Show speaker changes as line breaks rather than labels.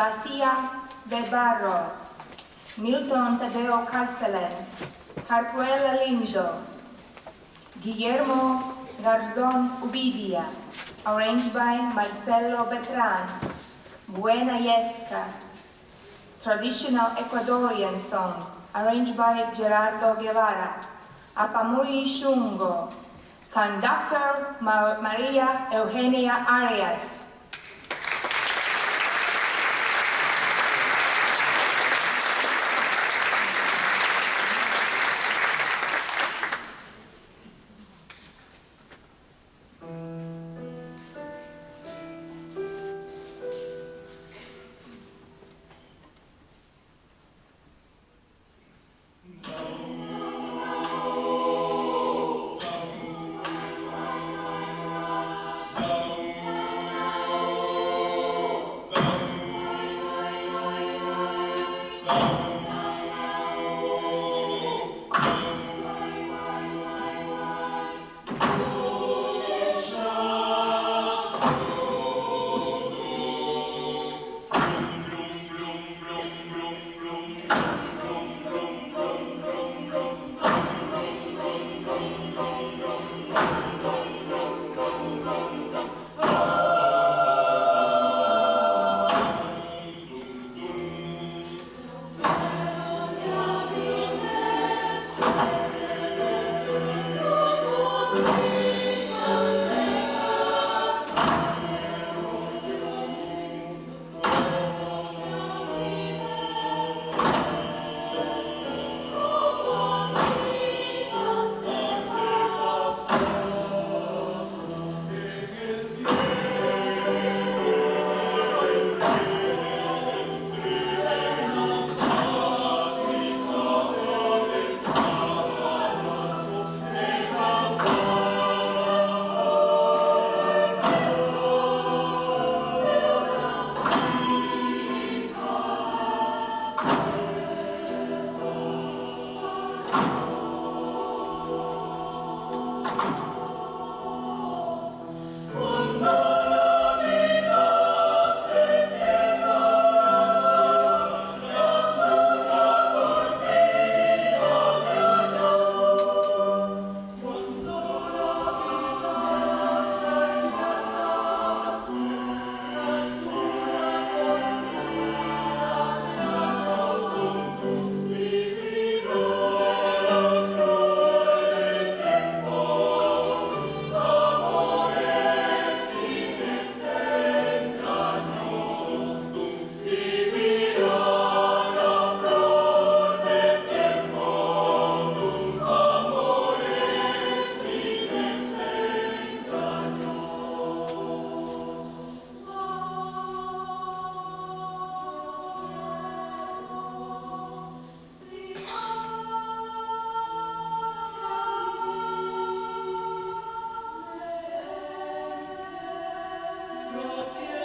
Vasija de Barro, Milton Tadeo Carcelen, Harpuela Lindo, Guillermo Garzón Ubidia, arranged by Marcelo Betran, Buena Yesca, traditional Ecuadorian song, arranged by Gerardo Guevara, Apamui Shungo, conductor Ma- Maria Eugenia Arias, Lord.